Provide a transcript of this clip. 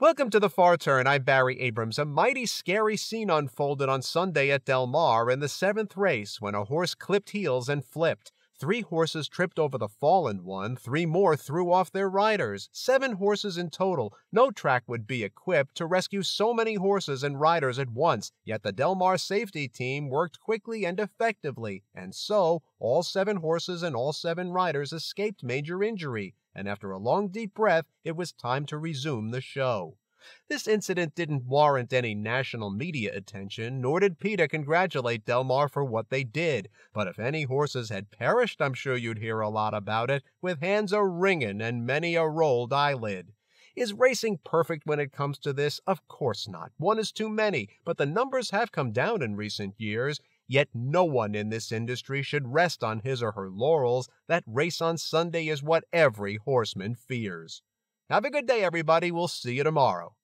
Welcome to the Far Turn. I'm Barry Abrams. A mighty scary scene unfolded on Sunday at Del Mar in the seventh race when a horse clipped heels and flipped. Three horses tripped over the fallen one, three more threw off their riders. Seven horses in total. No track would be equipped to rescue so many horses and riders at once, yet the Del Mar safety team worked quickly and effectively, and so all seven horses and all seven riders escaped major injury and after a long deep breath, it was time to resume the show. This incident didn't warrant any national media attention, nor did PETA congratulate Del Mar for what they did. But if any horses had perished, I'm sure you'd hear a lot about it, with hands a ringin' and many a rolled eyelid. Is racing perfect when it comes to this? Of course not. One is too many, but the numbers have come down in recent years, Yet no one in this industry should rest on his or her laurels. That race on Sunday is what every horseman fears. Have a good day, everybody. We'll see you tomorrow.